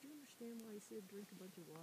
did you understand why I said drink a bunch of water?